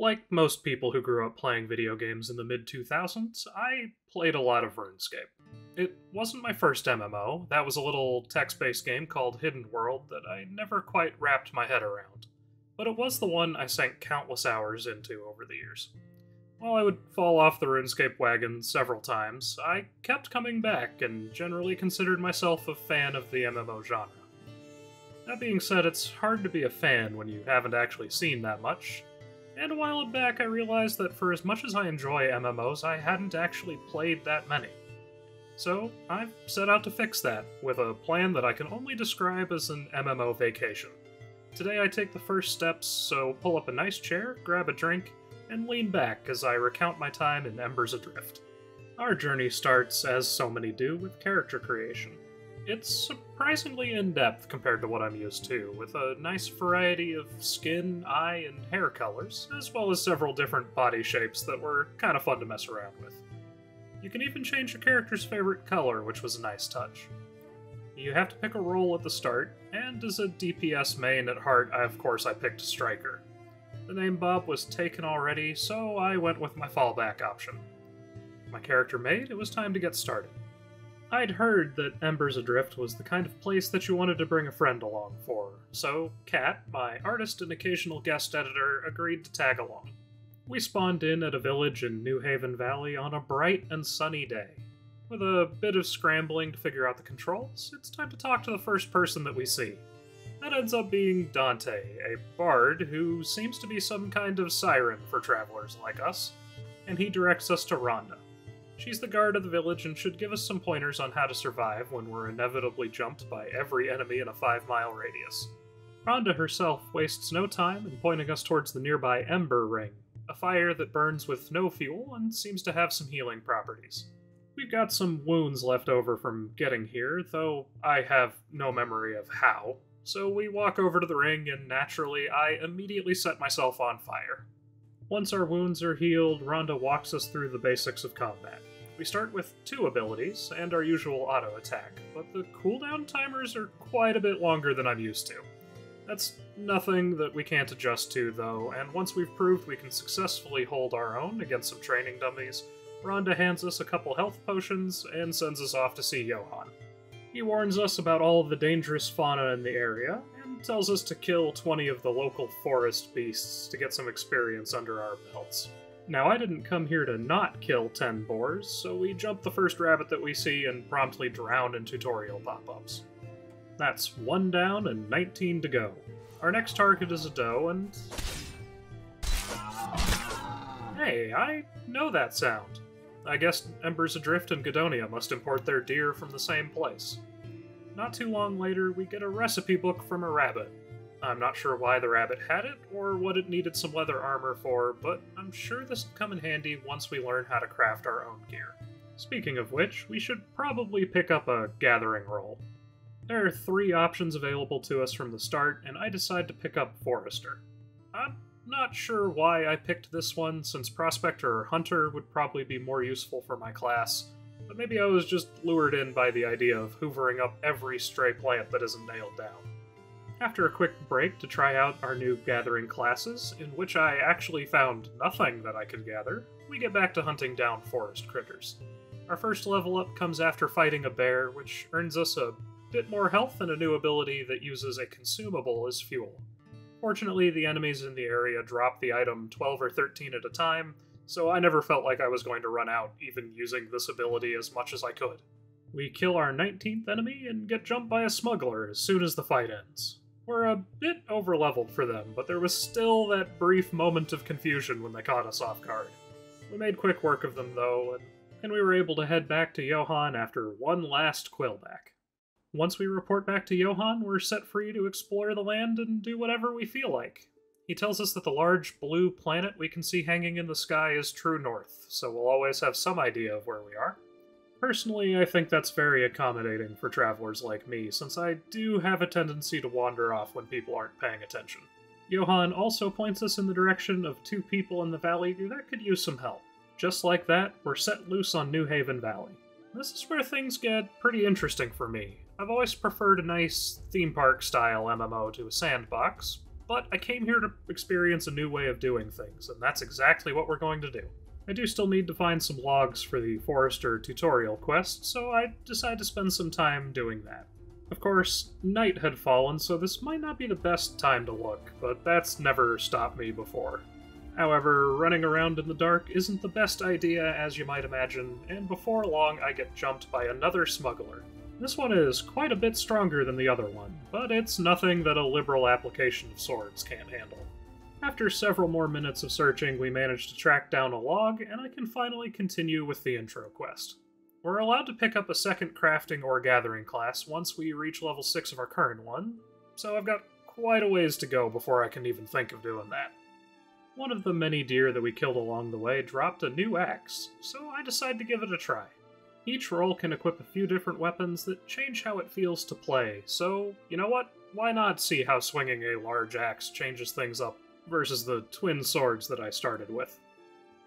Like most people who grew up playing video games in the mid 2000s, I played a lot of RuneScape. It wasn't my first MMO, that was a little text based game called Hidden World that I never quite wrapped my head around. But it was the one I sank countless hours into over the years. While I would fall off the RuneScape wagon several times, I kept coming back and generally considered myself a fan of the MMO genre. That being said, it's hard to be a fan when you haven't actually seen that much, and a while back I realized that for as much as I enjoy MMOs, I hadn't actually played that many. So I've set out to fix that, with a plan that I can only describe as an MMO vacation. Today I take the first steps, so pull up a nice chair, grab a drink, and lean back as I recount my time in Embers Adrift. Our journey starts, as so many do, with character creation. It's surprisingly in depth compared to what I'm used to, with a nice variety of skin, eye, and hair colors, as well as several different body shapes that were kind of fun to mess around with. You can even change your character's favorite color, which was a nice touch. You have to pick a role at the start, and as a DPS main at heart, I, of course I picked Striker. The name Bob was taken already, so I went with my fallback option. My character made, it was time to get started. I'd heard that Embers Adrift was the kind of place that you wanted to bring a friend along for, so Kat, my artist and occasional guest editor, agreed to tag along. We spawned in at a village in Newhaven Valley on a bright and sunny day. With a bit of scrambling to figure out the controls, it's time to talk to the first person that we see. That ends up being Dante, a bard who seems to be some kind of siren for travelers like us, and he directs us to Rhonda. She's the guard of the village and should give us some pointers on how to survive when we're inevitably jumped by every enemy in a 5 mile radius. Rhonda herself wastes no time in pointing us towards the nearby Ember Ring, a fire that burns with no fuel and seems to have some healing properties. We've got some wounds left over from getting here, though I have no memory of how, so we walk over to the ring and naturally I immediately set myself on fire. Once our wounds are healed, Rhonda walks us through the basics of combat. We start with two abilities and our usual auto attack, but the cooldown timers are quite a bit longer than I'm used to. That's nothing that we can't adjust to, though, and once we've proved we can successfully hold our own against some training dummies, Rhonda hands us a couple health potions and sends us off to see Johan. He warns us about all of the dangerous fauna in the area, tells us to kill 20 of the local forest beasts to get some experience under our belts. Now, I didn't come here to not kill 10 boars, so we jump the first rabbit that we see and promptly drown in tutorial pop ups. That's one down and 19 to go. Our next target is a doe, and. Hey, I know that sound. I guess Embers Adrift and Gadonia must import their deer from the same place. Not too long later, we get a recipe book from a rabbit. I'm not sure why the rabbit had it, or what it needed some leather armor for, but I'm sure this will come in handy once we learn how to craft our own gear. Speaking of which, we should probably pick up a gathering role. There are three options available to us from the start, and I decide to pick up Forester. I'm not sure why I picked this one, since Prospector or Hunter would probably be more useful for my class, but maybe I was just lured in by the idea of hoovering up every stray plant that isn't nailed down. After a quick break to try out our new gathering classes, in which I actually found nothing that I could gather, we get back to hunting down forest critters. Our first level up comes after fighting a bear, which earns us a bit more health and a new ability that uses a consumable as fuel. Fortunately, the enemies in the area drop the item 12 or 13 at a time, so I never felt like I was going to run out, even using this ability as much as I could. We kill our 19th enemy and get jumped by a smuggler as soon as the fight ends. We're a bit overleveled for them, but there was still that brief moment of confusion when they caught us off guard. We made quick work of them, though, and, we were able to head back to Johan after one last quillback. Once we report back to Johan, we're set free to explore the land and do whatever we feel like. He tells us that the large blue planet we can see hanging in the sky is true north, so we'll always have some idea of where we are. Personally, I think that's very accommodating for travelers like me, since I do have a tendency to wander off when people aren't paying attention. Johan also points us in the direction of two people in the valley that could use some help. Just like that, we're set loose on Newhaven Valley. This is where things get pretty interesting for me. I've always preferred a nice theme park style MMO to a sandbox, but I came here to experience a new way of doing things, and that's exactly what we're going to do. I do still need to find some logs for the Forester tutorial quest, so I decided to spend some time doing that. Of course, night had fallen, so this might not be the best time to look, but that's never stopped me before. However, running around in the dark isn't the best idea as you might imagine, and before long I get jumped by another smuggler. This one is quite a bit stronger than the other one, but it's nothing that a liberal application of swords can't handle. After several more minutes of searching, we managed to track down a log, and I can finally continue with the intro quest. We're allowed to pick up a second crafting or gathering class once we reach level 6 of our current one, so I've got quite a ways to go before I can even think of doing that. One of the many deer that we killed along the way dropped a new axe, so I decided to give it a try. Each role can equip a few different weapons that change how it feels to play, so you know what? Why not see how swinging a large axe changes things up versus the twin swords that I started with?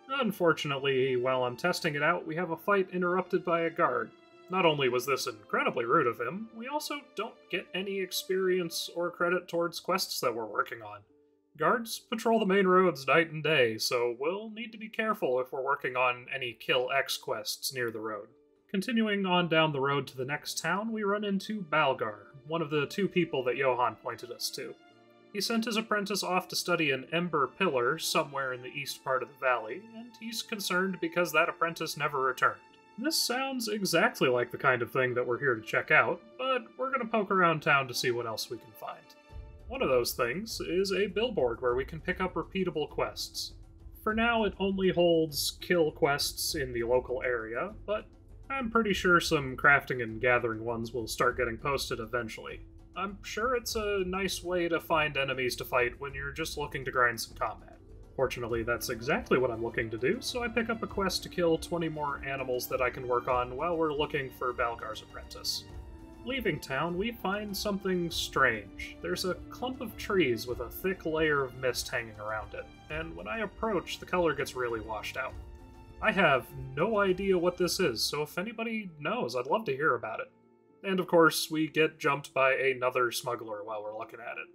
Unfortunately, while I'm testing it out, we have a fight interrupted by a guard. Not only was this incredibly rude of him, we also don't get any experience or credit towards quests that we're working on. Guards patrol the main roads night and day, so we'll need to be careful if we're working on any Kill X quests near the road. Continuing on down the road to the next town, we run into Balgar, one of the two people that Johan pointed us to. He sent his apprentice off to study an ember pillar somewhere in the east part of the valley, and he's concerned because that apprentice never returned. This sounds exactly like the kind of thing that we're here to check out, but we're to poke around town to see what else we can find. One of those things is a billboard where we can pick up repeatable quests. For now, it only holds kill quests in the local area, but I'm pretty sure some crafting and gathering ones will start getting posted eventually. I'm sure it's a nice way to find enemies to fight when you're just looking to grind some combat. Fortunately, that's exactly what I'm looking to do, so I pick up a quest to kill 20 more animals that I can work on while we're looking for Balgar's apprentice. Leaving town, we find something strange. There's a clump of trees with a thick layer of mist hanging around it, and when I approach, the color gets really washed out. I have no idea what this is, so if anybody knows, I'd love to hear about it. And of course, we get jumped by another smuggler while we're looking at it.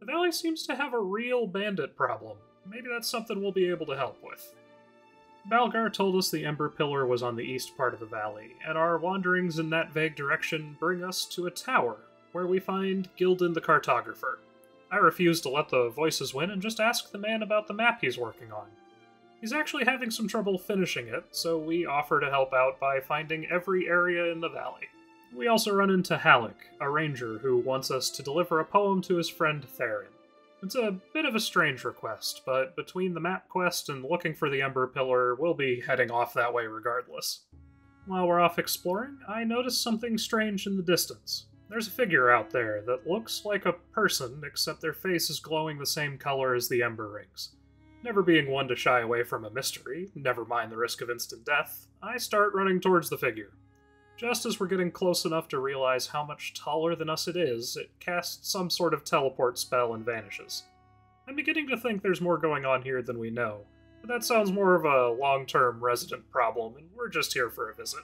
The valley seems to have a real bandit problem. Maybe that's something we'll be able to help with. Balgar told us the Ember Pillar was on the east part of the valley, and our wanderings in that vague direction bring us to a tower, where we find Gildan the Cartographer. I refuse to let the voices win and just ask the man about the map he's working on. He's actually having some trouble finishing it, so we offer to help out by finding every area in the valley. We also run into Halleck, a ranger who wants us to deliver a poem to his friend Theron. It's a bit of a strange request, but between the map quest and looking for the Ember Pillar, we'll be heading off that way regardless. While we're off exploring, I notice something strange in the distance. There's a figure out there that looks like a person, except their face is glowing the same color as the Ember Rings. Never being one to shy away from a mystery, never mind the risk of instant death, I start running towards the figure. Just as we're getting close enough to realize how much taller than us it is, it casts some sort of teleport spell and vanishes. I'm beginning to think there's more going on here than we know, but that sounds more of a long term resident problem, and we're just here for a visit.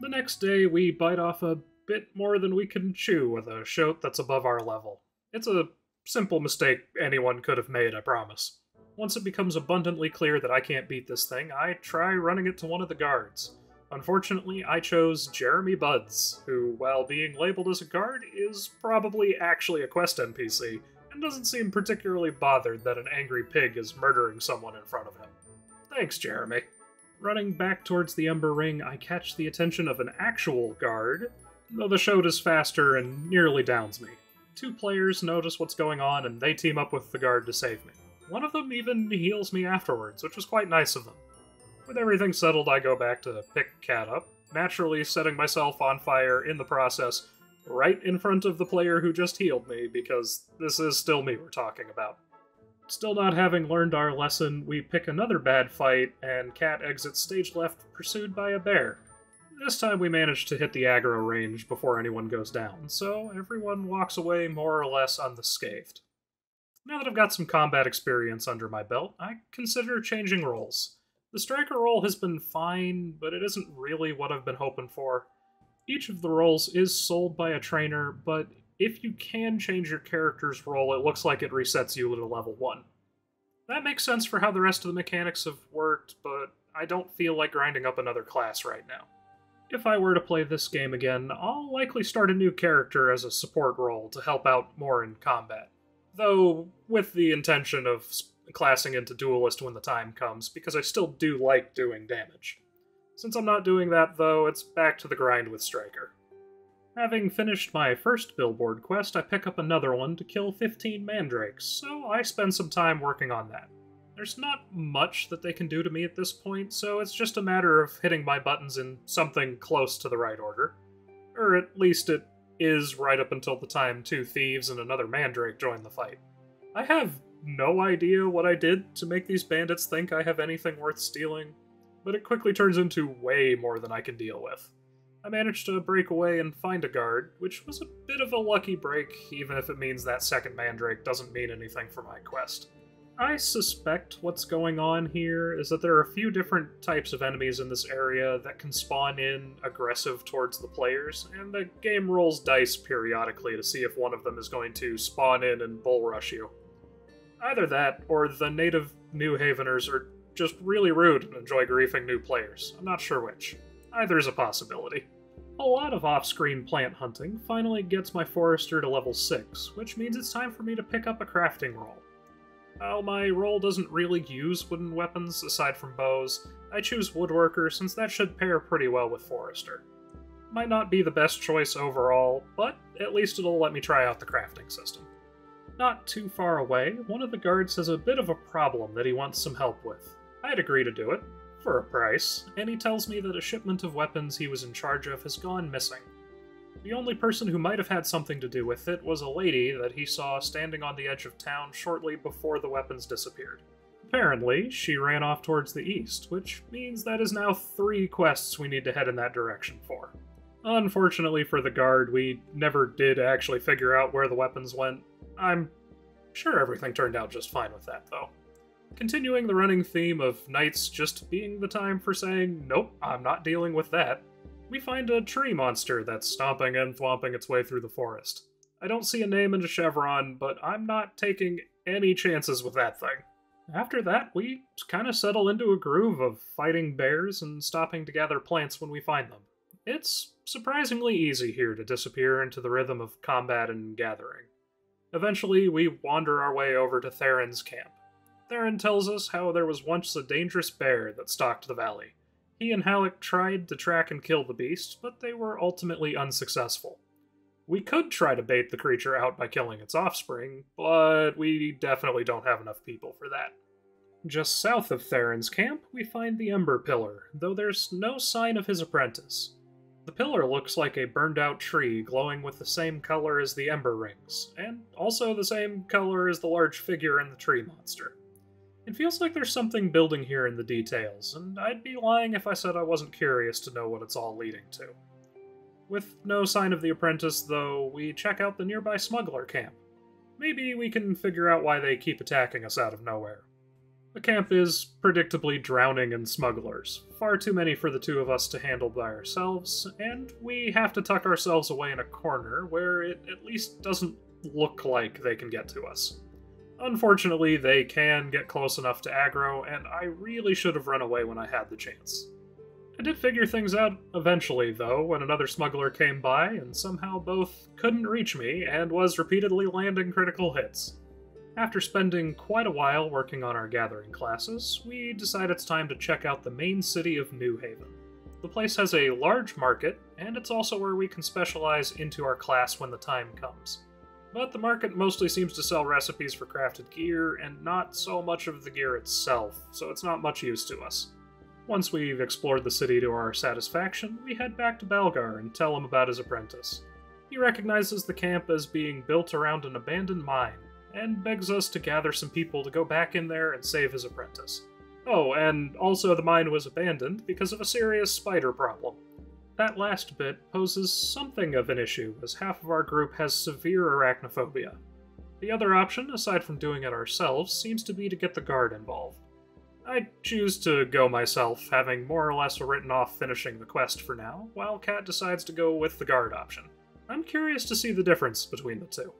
The next day, we bite off a bit more than we can chew with a shoat that's above our level. It's a simple mistake anyone could have made, I promise. Once it becomes abundantly clear that I can't beat this thing, I try running it to one of the guards. Unfortunately, I chose Jeremy Buds, who, while being labeled as a guard, is probably actually a quest NPC, and doesn't seem particularly bothered that an angry pig is murdering someone in front of him. Thanks, Jeremy. Running back towards the Ember Ring, I catch the attention of an actual guard, though the shoat is faster and nearly downs me. Two players notice what's going on and they team up with the guard to save me. One of them even heals me afterwards, which was quite nice of them. With everything settled, I go back to pick Kat up, naturally setting myself on fire in the process, right in front of the player who just healed me, because this is still me we're talking about. Still not having learned our lesson, we pick another bad fight, and Kat exits stage left, pursued by a bear. This time we manage to hit the aggro range before anyone goes down, so everyone walks away more or less unscathed. Now that I've got some combat experience under my belt, I consider changing roles. The striker role has been fine, but it isn't really what I've been hoping for. Each of the roles is sold by a trainer, but if you can change your character's role, it looks like it resets you to level 1. That makes sense for how the rest of the mechanics have worked, but I don't feel like grinding up another class right now. If I were to play this game again, I'll likely start a new character as a support role to help out more in combat. Though, with the intention of classing into duelist when the time comes, because I still do like doing damage. Since I'm not doing that, though, it's back to the grind with Striker. Having finished my first billboard quest, I pick up another one to kill 15 mandrakes, so I spend some time working on that. There's not much that they can do to me at this point, so it's just a matter of hitting my buttons in something close to the right order. Or at least it is right up until the time two thieves and another mandrake join the fight. I have no idea what I did to make these bandits think I have anything worth stealing, but it quickly turns into way more than I can deal with. I managed to break away and find a guard, which was a bit of a lucky break, even if it means that second mandrake doesn't mean anything for my quest. I suspect what's going on here is that there are a few different types of enemies in this area that can spawn in aggressive towards the players, and the game rolls dice periodically to see if one of them is going to spawn in and bull rush you. Either that, or the native Newhaveners are just really rude and enjoy griefing new players. I'm not sure which. Either is a possibility. A lot of off-screen plant hunting finally gets my forester to level 6, which means it's time for me to pick up a crafting role. While my role doesn't really use wooden weapons aside from bows, I choose woodworker since that should pair pretty well with forester. Might not be the best choice overall, but at least it'll let me try out the crafting system. Not too far away, one of the guards has a bit of a problem that he wants some help with. I'd agree to do it, for a price, and he tells me that a shipment of weapons he was in charge of has gone missing. The only person who might have had something to do with it was a lady that he saw standing on the edge of town shortly before the weapons disappeared. Apparently, she ran off towards the east, which means that is now three quests we need to head in that direction for. Unfortunately for the guard, we never did actually figure out where the weapons went. I'm sure everything turned out just fine with that, though. Continuing the running theme of nights just being the time for saying, nope, I'm not dealing with that, we find a tree monster that's stomping and thwomping its way through the forest. I don't see a name in a chevron, but I'm not taking any chances with that thing. After that, we kind of settle into a groove of fighting bears and stopping to gather plants when we find them. It's surprisingly easy here to disappear into the rhythm of combat and gathering. Eventually, we wander our way over to Theron's camp. Theron tells us how there was once a dangerous bear that stalked the valley. He and Halleck tried to track and kill the beast, but they were ultimately unsuccessful. We could try to bait the creature out by killing its offspring, but we definitely don't have enough people for that. Just south of Theron's camp, we find the Ember Pillar, though there's no sign of his apprentice. The pillar looks like a burned out tree glowing with the same color as the ember rings, and also the same color as the large figure in the tree monster. It feels like there's something building here in the details, and I'd be lying if I said I wasn't curious to know what it's all leading to. With no sign of the apprentice, though, we check out the nearby smuggler camp. Maybe we can figure out why they keep attacking us out of nowhere. The camp is predictably drowning in smugglers, far too many for the two of us to handle by ourselves, and we have to tuck ourselves away in a corner where it at least doesn't look like they can get to us. Unfortunately, they can get close enough to aggro, and I really should have run away when I had the chance. I did figure things out eventually, though, when another smuggler came by and somehow both couldn't reach me and was repeatedly landing critical hits. After spending quite a while working on our gathering classes, we decide it's time to check out the main city of Newhaven. The place has a large market, and it's also where we can specialize into our class when the time comes but the market mostly seems to sell recipes for crafted gear and not so much of the gear itself, so it's not much use to us. Once we've explored the city to our satisfaction, we head back to Balgar and tell him about his apprentice. He recognizes the camp as being built around an abandoned mine, and begs us to gather some people to go back in there and save his apprentice. Oh, and also the mine was abandoned because of a serious spider problem. That last bit poses something of an issue, as half of our group has severe arachnophobia. The other option, aside from doing it ourselves, seems to be to get the guard involved. I choose to go myself, having more or less written off finishing the quest for now, while Kat decides to go with the guard option. I'm curious to see the difference between the two.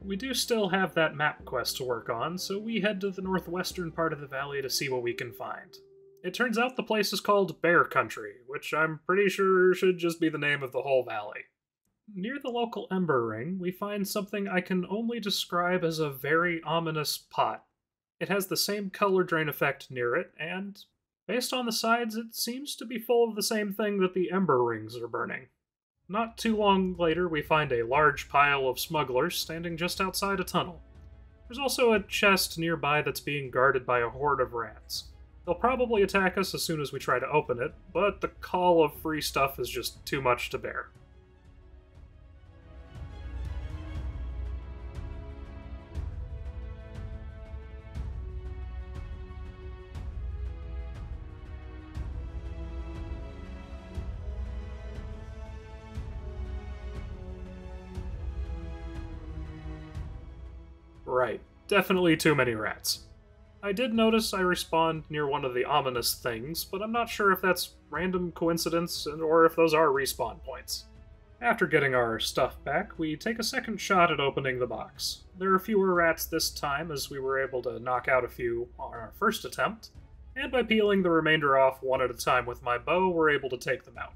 We do still have that map quest to work on, so we head to the northwestern part of the valley to see what we can find. It turns out the place is called Bear Country, which I'm pretty sure should just be the name of the whole valley. Near the local Ember Ring, we find something I can only describe as a very ominous pot. It has the same color drain effect near it, and based on the sides, it seems to be full of the same thing that the Ember Rings are burning. Not too long later, we find a large pile of smugglers standing just outside a tunnel. There's also a chest nearby that's being guarded by a horde of rats. They'll probably attack us as soon as we try to open it, but the call of free stuff is just too much to bear. Right, definitely too many rats. I did notice I respawned near one of the ominous things, but I'm not sure if that's random coincidence or if those are respawn points. After getting our stuff back, we take a second shot at opening the box. There are fewer rats this time as we were able to knock out a few on our first attempt, and by peeling the remainder off one at a time with my bow, we're able to take them out.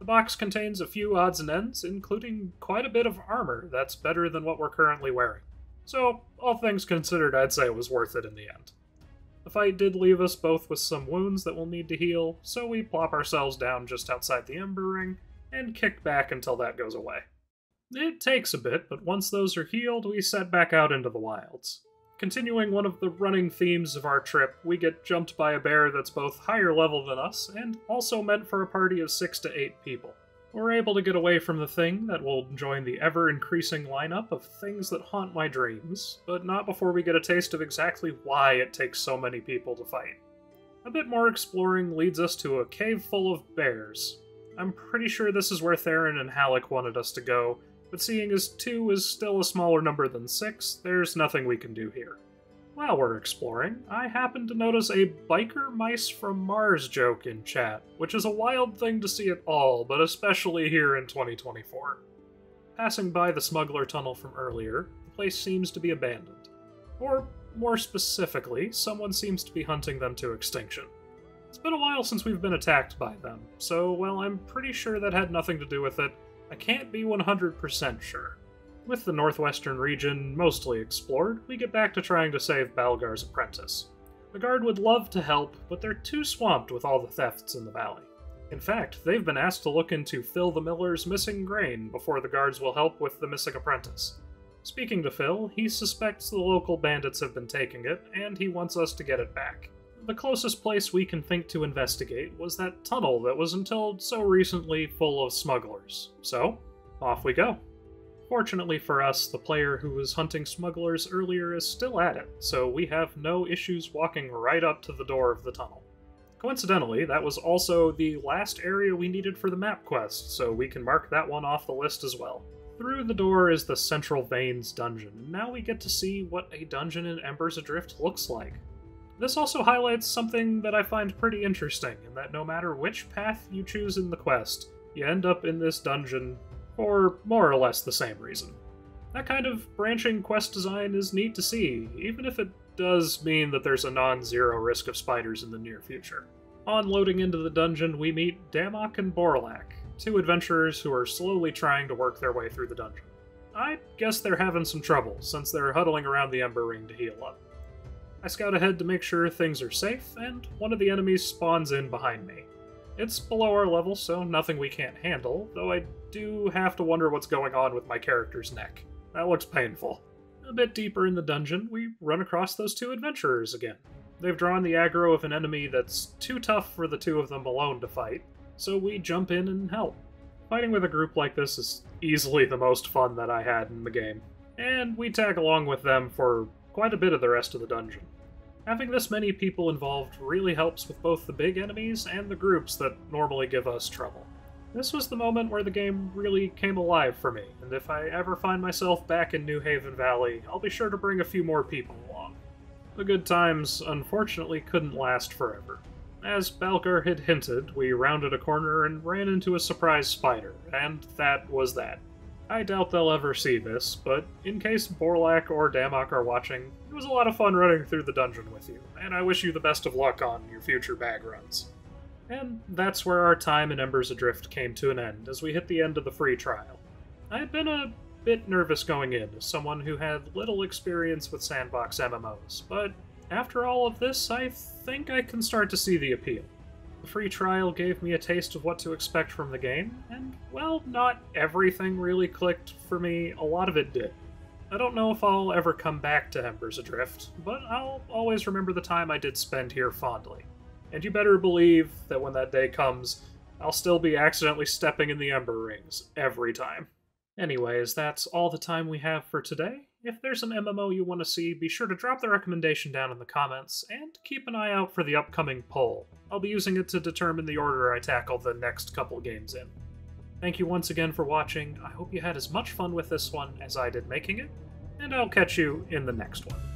The box contains a few odds and ends, including quite a bit of armor that's better than what we're currently wearing. So, all things considered, I'd say it was worth it in the end. The fight did leave us both with some wounds that we'll need to heal, so we plop ourselves down just outside the Ember Ring and kick back until that goes away. It takes a bit, but once those are healed, we set back out into the wilds. Continuing one of the running themes of our trip, we get jumped by a bear that's both higher level than us and also meant for a party of six to eight people. We're able to get away from the thing that will join the ever increasing lineup of things that haunt my dreams, but not before we get a taste of exactly why it takes so many people to fight. A bit more exploring leads us to a cave full of bears. I'm pretty sure this is where Theron and Halleck wanted us to go, but seeing as two is still a smaller number than six, there's nothing we can do here. While we're exploring, I happen to notice a biker mice from Mars joke in chat, which is a wild thing to see at all, but especially here in 2024. Passing by the smuggler tunnel from earlier, the place seems to be abandoned. Or, more specifically, someone seems to be hunting them to extinction. It's been a while since we've been attacked by them, so while I'm pretty sure that had nothing to do with it, I can't be 100% sure. With the northwestern region mostly explored, we get back to trying to save Balgar's apprentice. The guard would love to help, but they're too swamped with all the thefts in the valley. In fact, they've been asked to look into Phil the Miller's missing grain before the guards will help with the missing apprentice. Speaking to Phil, he suspects the local bandits have been taking it, and he wants us to get it back. The closest place we can think to investigate was that tunnel that was until so recently full of smugglers. So, off we go. Fortunately for us, the player who was hunting smugglers earlier is still at it, so we have no issues walking right up to the door of the tunnel. Coincidentally, that was also the last area we needed for the map quest, so we can mark that one off the list as well. Through the door is the Central Veins dungeon, and now we get to see what a dungeon in Embers Adrift looks like. This also highlights something that I find pretty interesting, in that no matter which path you choose in the quest, you end up in this dungeon for more or less the same reason. That kind of branching quest design is neat to see, even if it does mean that there's a non zero risk of spiders in the near future. On loading into the dungeon, we meet Damok and Borlak, two adventurers who are slowly trying to work their way through the dungeon. I guess they're having some trouble, since they're huddling around the Ember Ring to heal up. I scout ahead to make sure things are safe, and one of the enemies spawns in behind me. It's below our level, so nothing we can't handle, though I do have to wonder what's going on with my character's neck. That looks painful. A bit deeper in the dungeon, we run across those two adventurers again. They've drawn the aggro of an enemy that's too tough for the two of them alone to fight, so we jump in and help. Fighting with a group like this is easily the most fun that I had in the game, and we tag along with them for quite a bit of the rest of the dungeon. Having this many people involved really helps with both the big enemies and the groups that normally give us trouble. This was the moment where the game really came alive for me, and if I ever find myself back in Newhaven Valley, I'll be sure to bring a few more people along. The good times, unfortunately, couldn't last forever. as Balgar had hinted, we rounded a corner and ran into a surprise spider, and that was that. I doubt they'll ever see this, but in case Borlak or Damok are watching, it was a lot of fun running through the dungeon with you, and I wish you the best of luck on your future bag runs. And that's where our time in Embers Adrift came to an end as we hit the end of the free trial. I had been a bit nervous going in as someone who had little experience with sandbox MMOs, but after all of this, I think I can start to see the appeal. Free trial gave me a taste of what to expect from the game, and, well, not everything really clicked for me, a lot of it did. I don't know if I'll ever come back to Embers Adrift, but I'll always remember the time I did spend here fondly. And you better believe that when that day comes, I'll still be accidentally stepping in the Ember Rings every time. Anyways, that's all the time we have for today. If there's an MMO you want to see, be sure to drop the recommendation down in the comments, and keep an eye out for the upcoming poll. I'll be using it to determine the order I tackle the next couple games in. Thank you once again for watching, I hope you had as much fun with this one as I did making it, and I'll catch you in the next one.